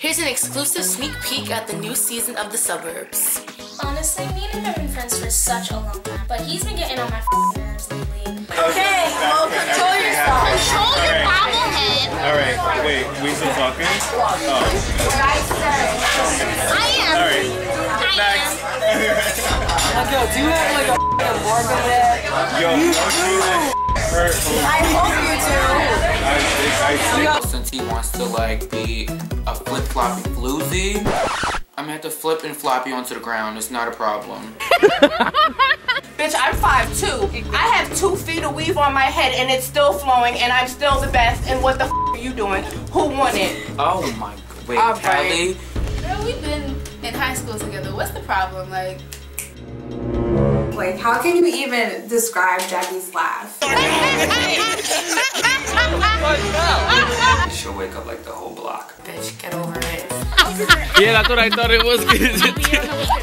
Here's an exclusive sneak peek at the new season of The Suburbs. Honestly, me and him have been friends for such a long time, but he's been getting on my nerves lately. Okay, well, control yourself. Control your bobblehead. Alright, wait, we still talking? Oh, I am. alright. I am. Yo, do you have like a f***ing mark on that? Yo, don't do that hurt. He wants to like be a flip floppy floozy, I'm gonna have to flip and flop you onto the ground. It's not a problem. Bitch, I'm 5'2". I have two feet of weave on my head and it's still flowing and I'm still the best. And what the f are you doing? Who won it? Oh my, wait, All right. Callie. Girl, we've been in high school together. What's the problem? Like, Like, how can you even describe Jackie's laugh? She'll wake up like the whole block. Bitch, get over it. Yeah, that's what I thought it was.